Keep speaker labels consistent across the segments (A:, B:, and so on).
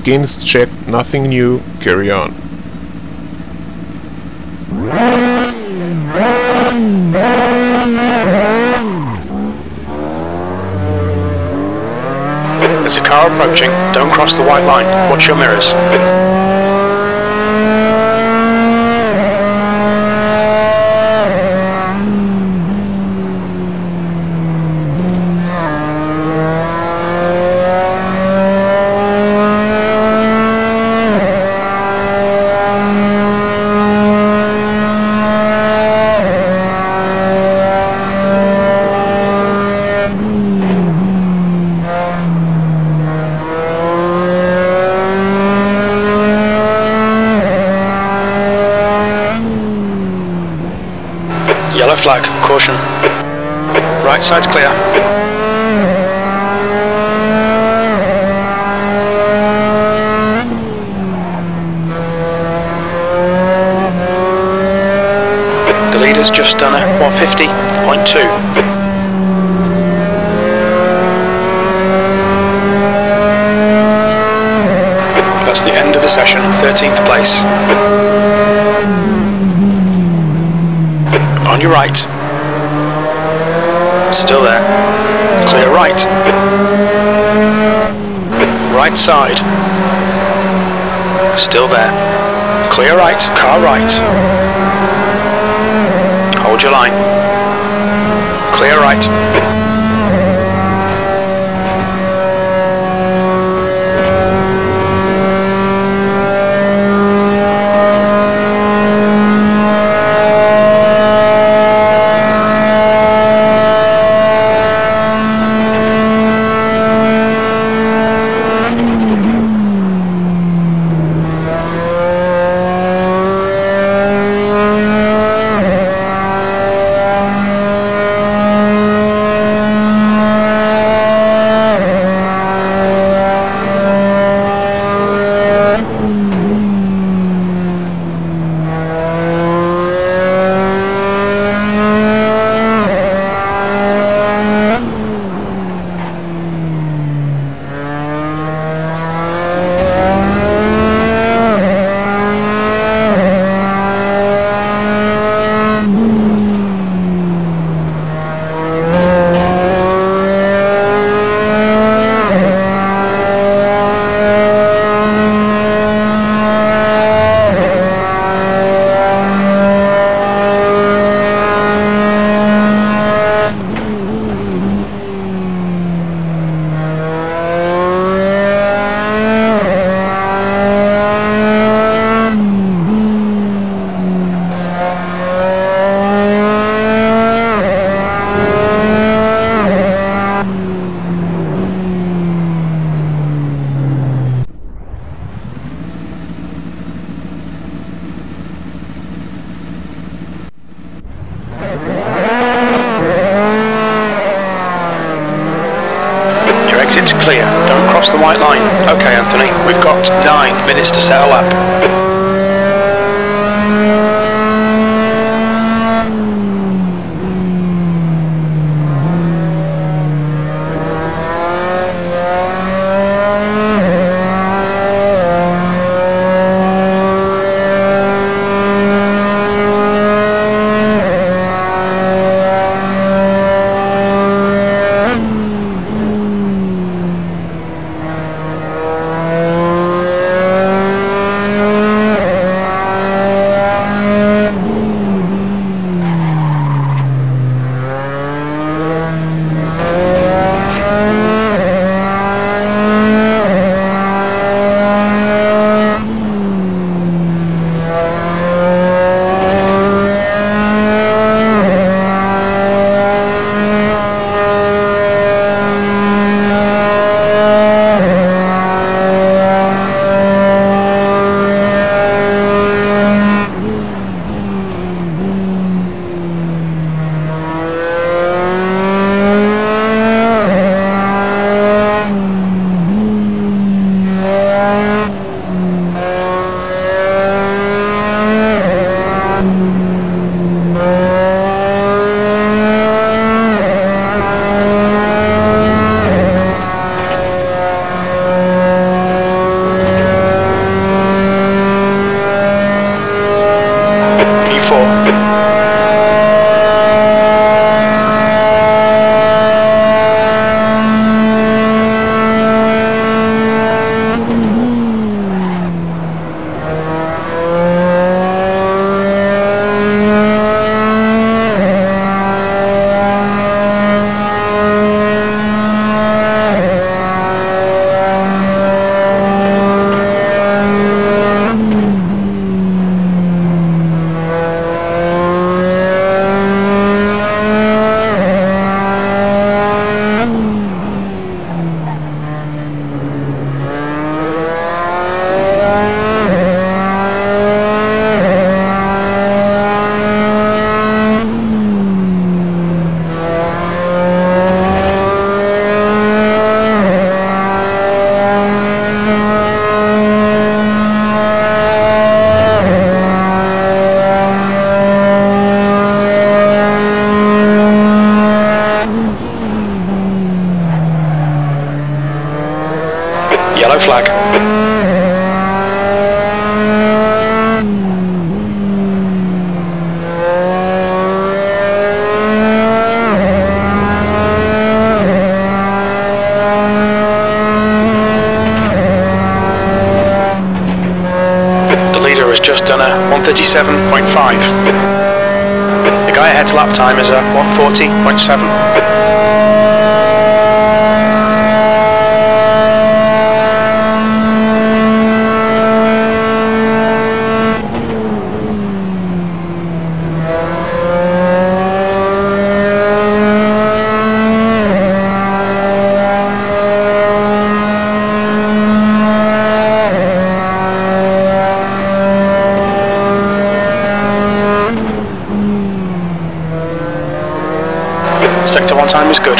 A: Skins checked, nothing new, carry on.
B: There's a car approaching. Don't cross the white line. Watch your mirrors. Yellow flag. Caution. Right side's clear. The leader's just done a 150.2. That's the end of the session, 13th place. On your right. Still there. Clear right. Right side. Still there. Clear right. Car right. Hold your line. Clear right. Minutes to settle Yellow flag. The leader has just done a 137.5. The guy ahead's lap time is a 140.7. Sector 1 time is good.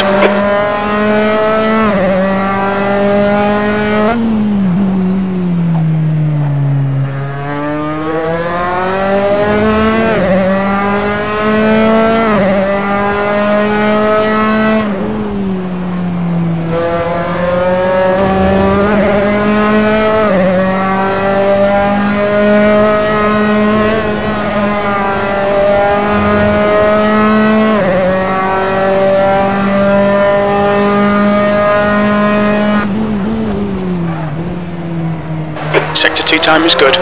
B: Sector 2 time is good.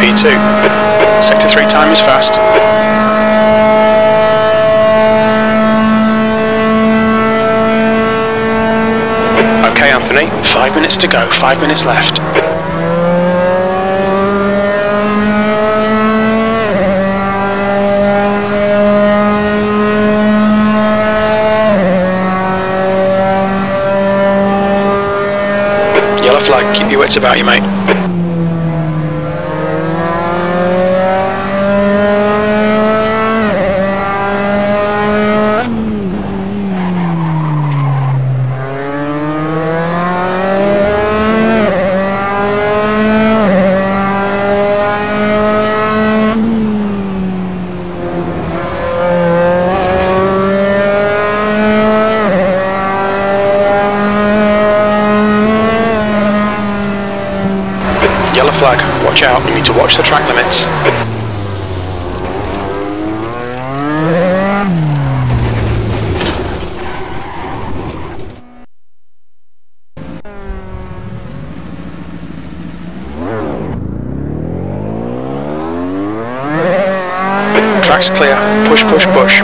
B: P2. Sector 3 time is fast. Okay, Anthony, five minutes to go, five minutes left. Yellow flag, keep your wits about you, mate. Yellow flag, watch out, you need to watch the track limits. Track's clear, push, push, push.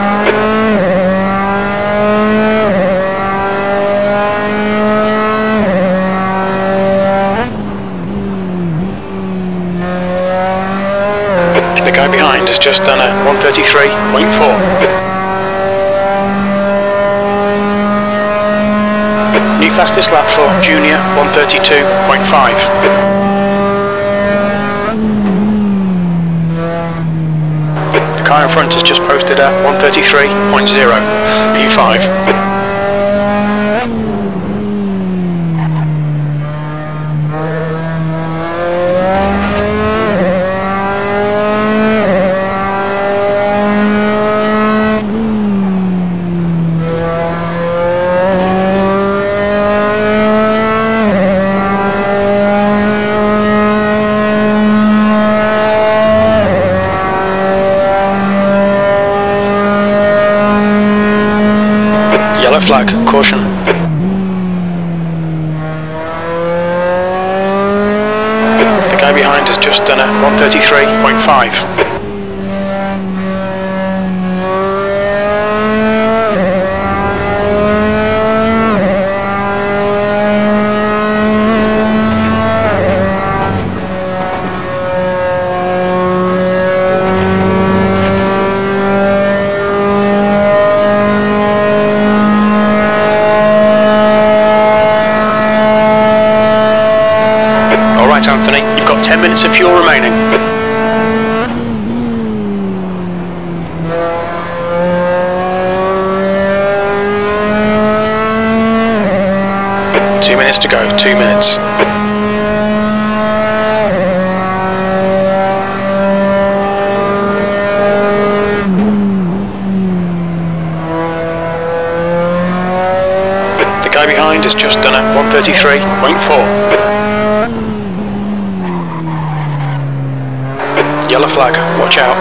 B: The guy behind has just done a 133.4. New fastest lap for Junior 132.5. The car in front has just posted a 133.0 P5. Ten minutes of fuel remaining. Two minutes to go, two minutes. The guy behind has just done a 133.4. flag, watch out.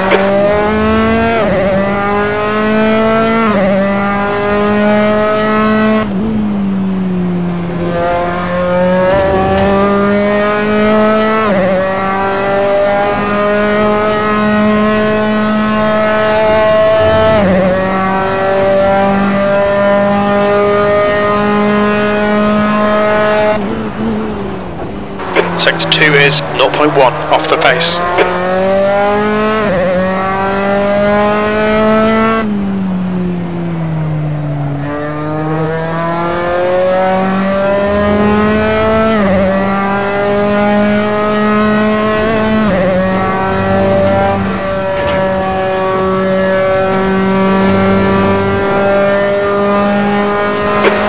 B: Sector 2 is 0.1 off the pace.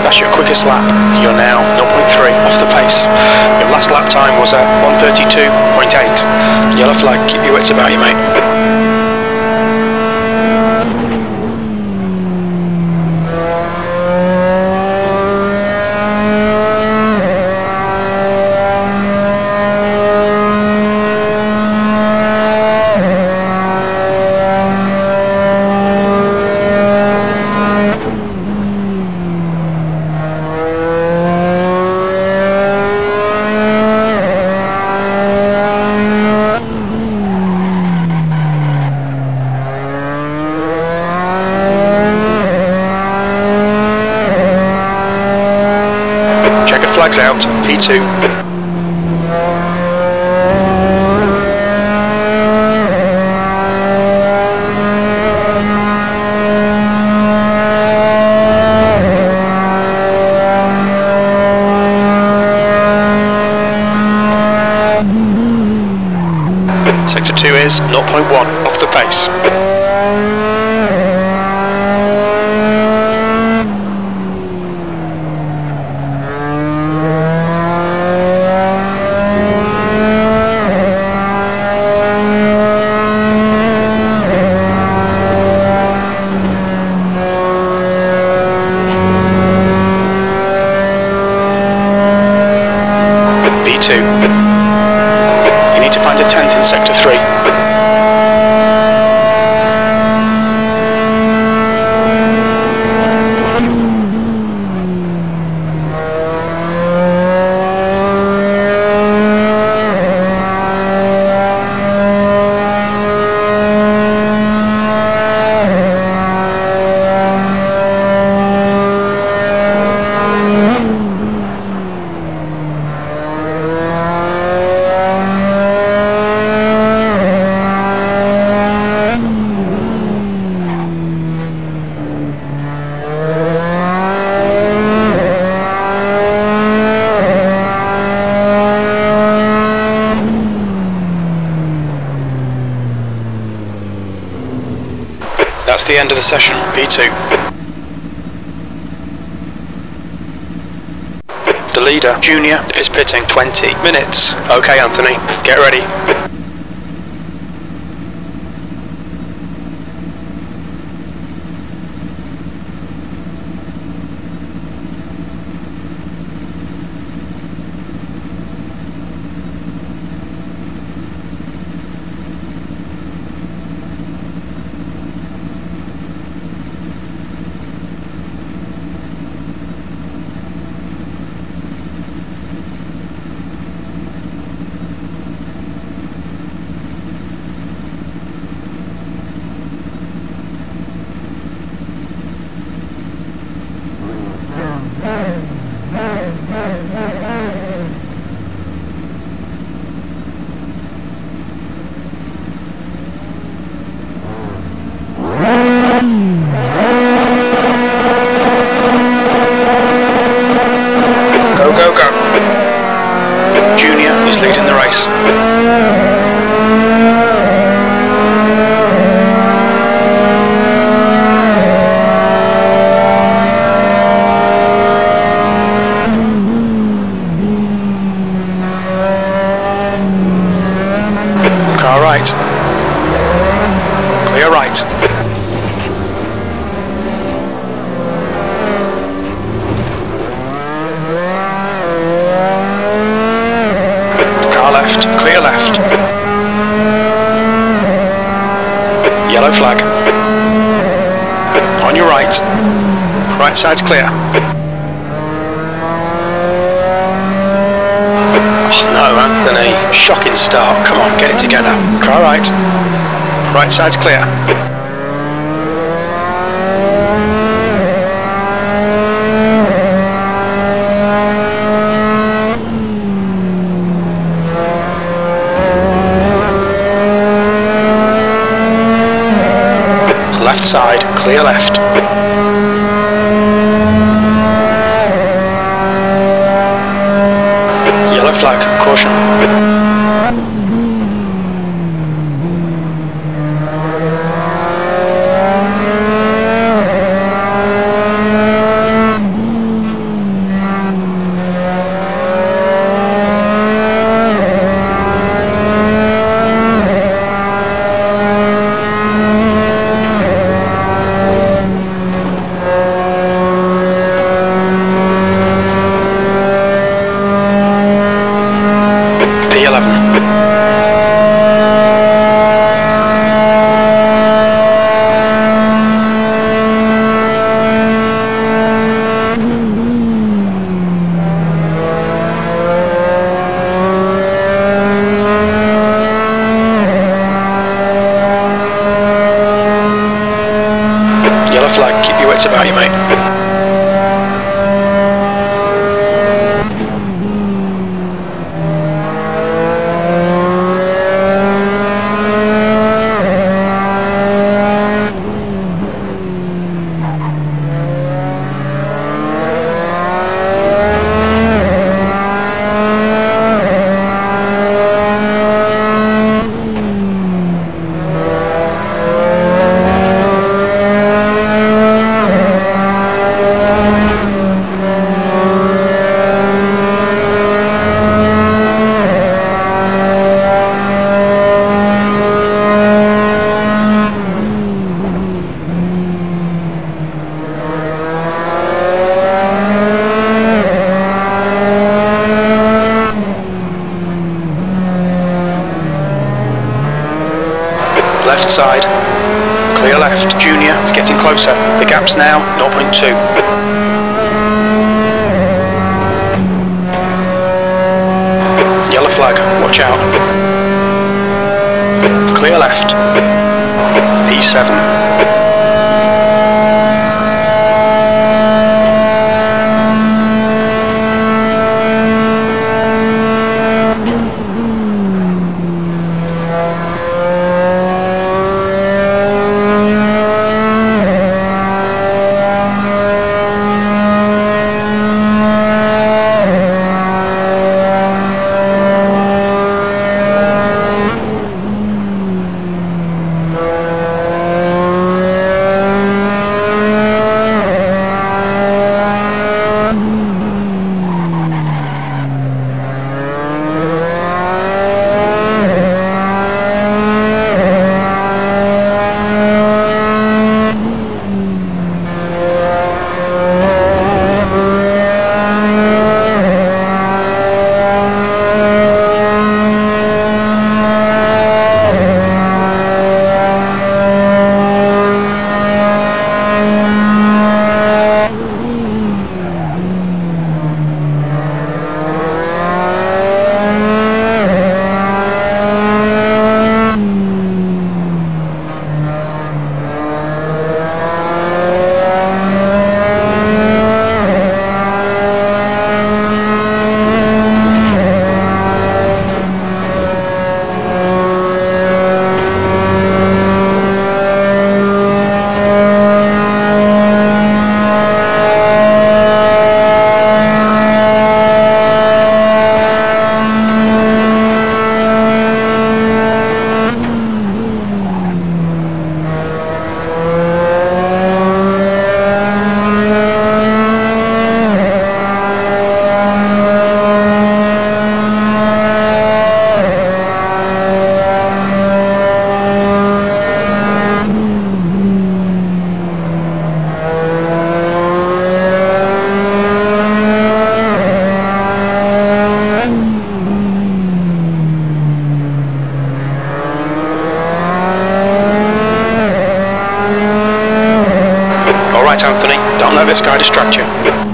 B: That's your quickest lap. You're now 0.3 off the pace. Your last lap time was at 132.8. Yellow flag, keep your wits about you, mate. Flags out, P2. Sector 2 is 0.1 off the pace. B2. You need to find a tent in Sector 3. That's the end of the session, P2. The leader, Junior, is pitting 20 minutes. Okay, Anthony, get ready. Right side's clear. Oh no, Anthony. Shocking start. Come on, get it together. Car right. Right side's clear. Left side, clear left. Left side. Clear left. Junior is getting closer. The gap's now 0.2. Yellow flag. Watch out. Clear left. E7. This guy distract you.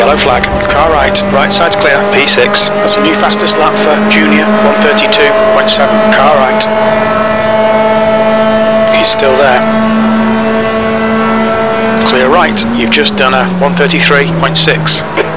B: Yellow flag. Car right. Right side's clear. P6. That's a new fastest lap for Junior. 132.7. Car right. He's still there. Clear right. You've just done a 133.6.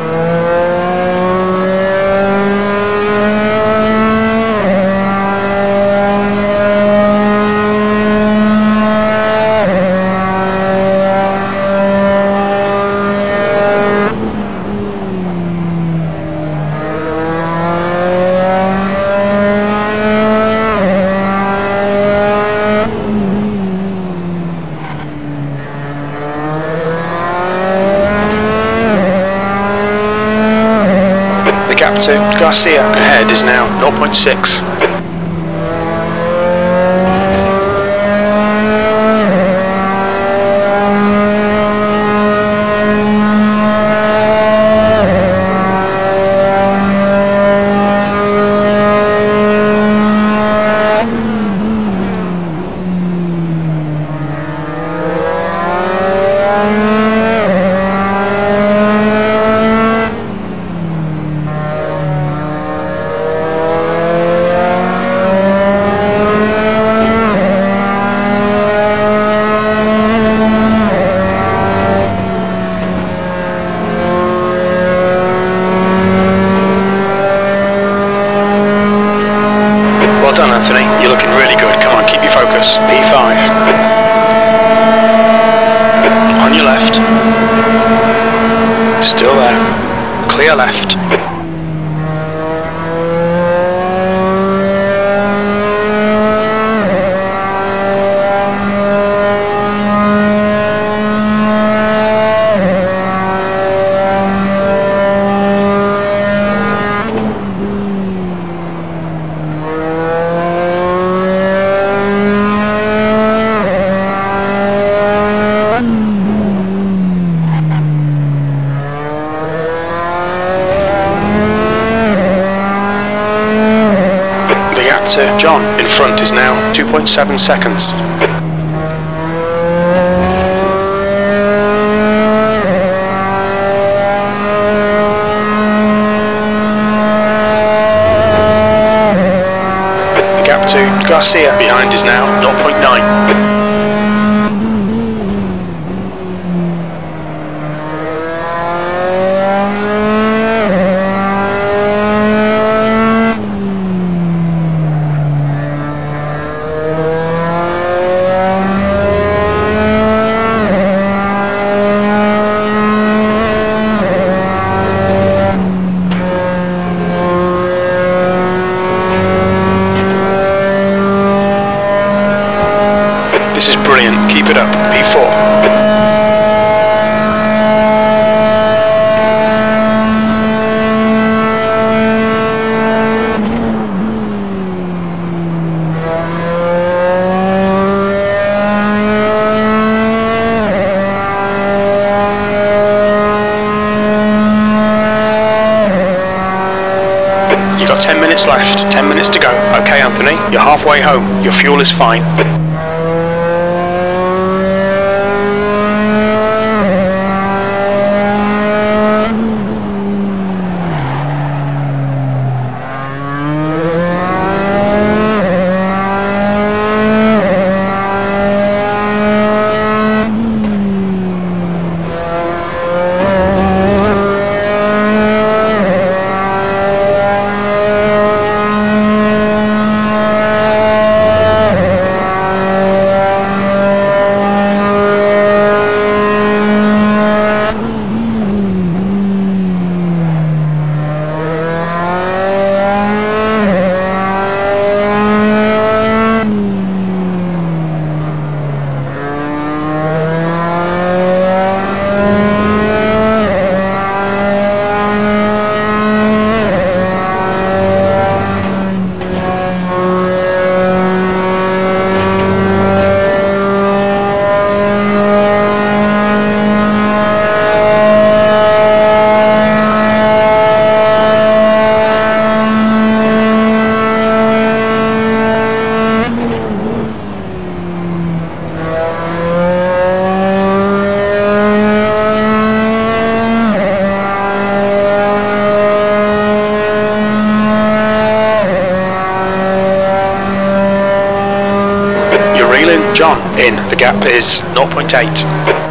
B: The gap to Garcia ahead is now 0.6. Seven seconds. Gap to Garcia behind is now 0.9. minutes left. 10 minutes to go. Okay, Anthony. You're halfway home. Your fuel is fine. John in. The gap is 0.8.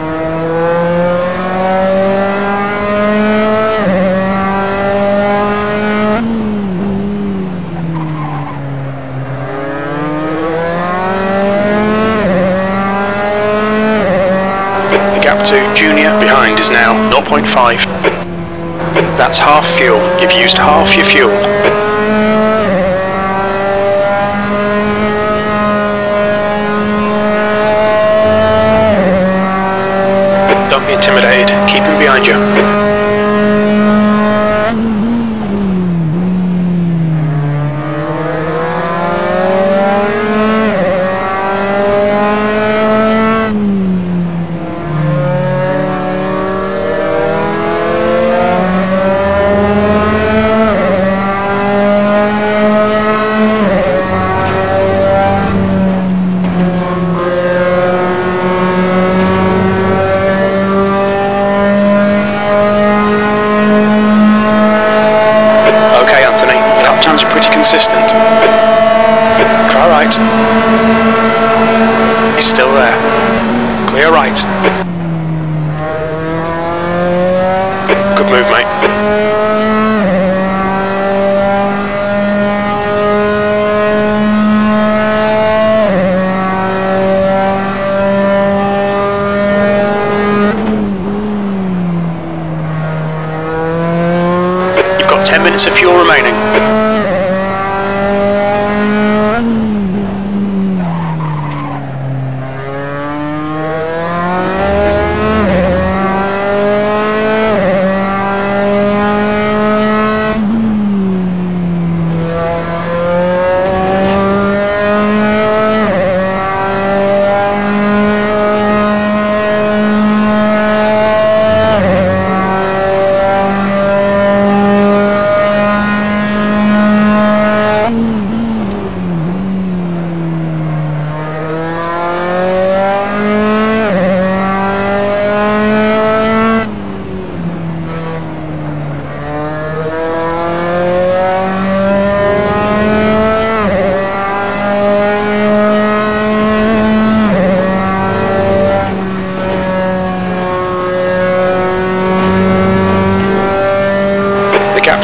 B: to Junior behind is now 0.5. That's half fuel. You've used half your fuel. Don't be intimidated. Keep him behind you. Consistent. Car right. He's still there. Clear right. Good move, mate. You've got 10 minutes of fuel remaining.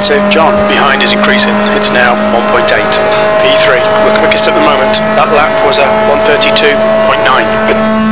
B: John. Behind is increasing. It's now 1.8. P3, we're quickest at the moment. That lap was at 132.9.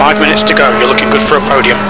B: Five minutes to go. You're looking good for a podium.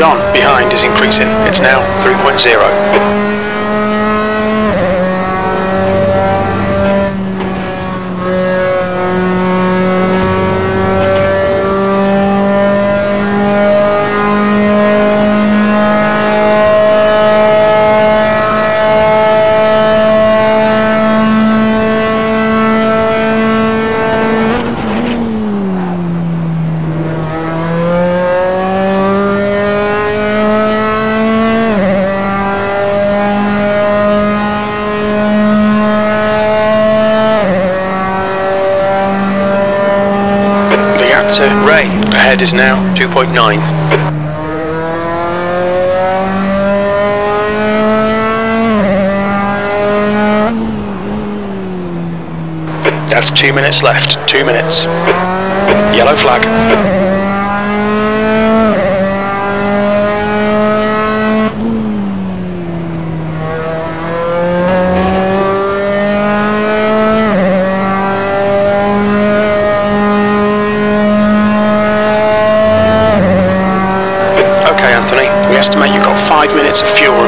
B: John behind is increasing. It's now 3.0. The gap to Ray ahead is now 2.9. That's two minutes left. Two minutes. Yellow flag. Okay, Anthony. We estimate you've got five minutes of fuel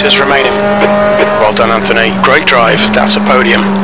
B: Litres remaining. Well done, Anthony. Great drive. That's a podium.